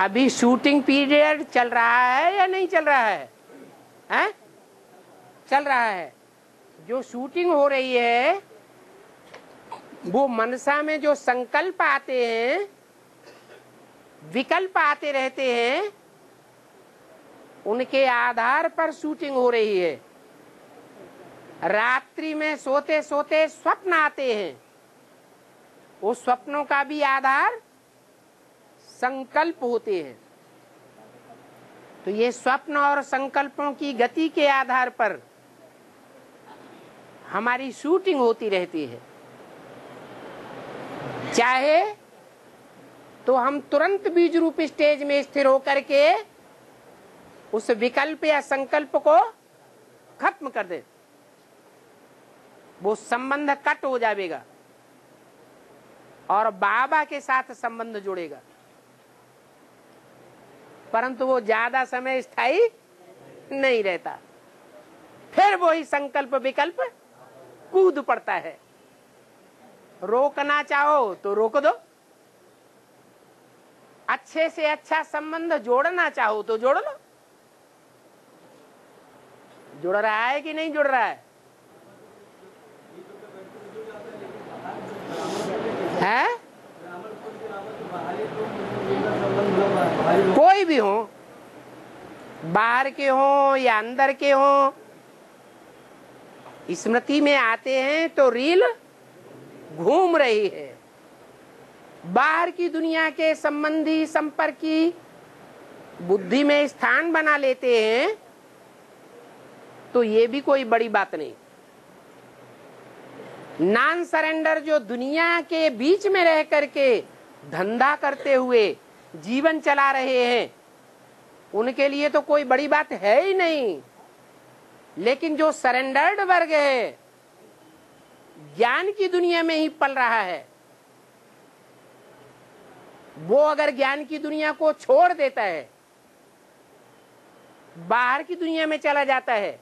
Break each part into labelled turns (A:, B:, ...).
A: अभी shooting period चल रहा है या नहीं चल रहा है? हैं? चल रहा है। जो शूटिंग हो रही है, वो मनसा में जो संकल्प आते हैं, विकल्प आते रहते हैं, उनके आधार पर शूटिंग हो रही है। रात्रि में सोते सोते स्वप्न आते हैं। वो स्वप्नों का भी आधार संकल्प होते हैं। तो ये स्वप्न और संकल्पों की गति के आधार पर हमारी शूटिंग होती रहती है। चाहे तो हम तुरंत बीज रूप स्टेज में स्थिर होकर के उस विकल्प या संकल्प को खत्म कर दे। वो संबंध कट हो जाएगा और बाबा के साथ संबंध जुड़ेगा। परंतु वो ज़्यादा समय स्थायी नहीं रहता। फिर वही संकल्प विकल्प कूद पड़ता है। रोकना चाहो तो रोक दो। अच्छे से अच्छा संबंध जोड़ना चाहो तो जोड़ लो। जुड़ रहा है कि नहीं जुड़ रहा है? है? कोई भी हो, बाहर के हो या अंदर के हो, स्मृति में आते हैं तो रील घूम रही है। बाहर की दुनिया के संबंधी संपर्की बुद्धि में स्थान बना लेते हैं तो ये भी कोई बड़ी बात नहीं। नॉन सरेंडर जो दुनिया के बीच में रह करके धंधा करते हुए जीवन चला रहे हैं। उनके लिए तो कोई बड़ी बात है ही नहीं। लेकिन जो सरेंडर्ड वर्ग है, ज्ञान की दुनिया में ही पल रहा है। वो अगर ज्ञान की दुनिया को छोड़ देता है, बाहर की दुनिया में चला जाता है,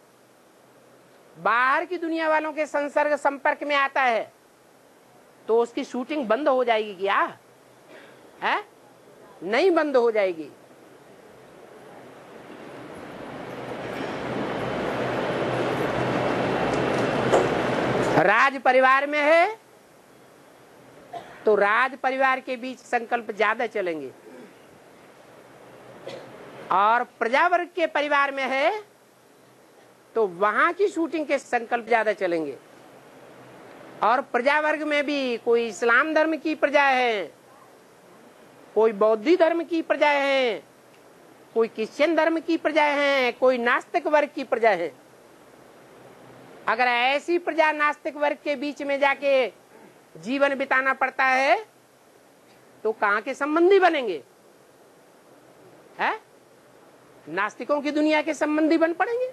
A: बाहर की दुनिया वालों के संसर्ग संपर्क में आता है तो उसकी शूटिंग बंद हो जाएगी क्या? है? नहीं बंद हो जाएगी। राज परिवार में है तो राज परिवार के बीच संकल्प ज़्यादा चलेंगे। और प्रजा वर्ग के परिवार में है तो वहाँ की शूटिंग के संकल्प ज़्यादा चलेंगे। और प्रजा वर्ग में भी कोई इस्लाम धर्म की प्रजा है कोई बौद्धि धर्म की प्रजा है, कोई क्रिश्चियन धर्म की प्रजा है, कोई नास्तिक वर्ग की प्रजा है। अगर ऐसी प्रजा नास्तिक वर्ग के बीच में जाके जीवन बिताना पड़ता है तो कहाँ के संबंधी बनेंगे? है? नास्तिकों की दुनिया के संबंधी बन पड़ेंगे।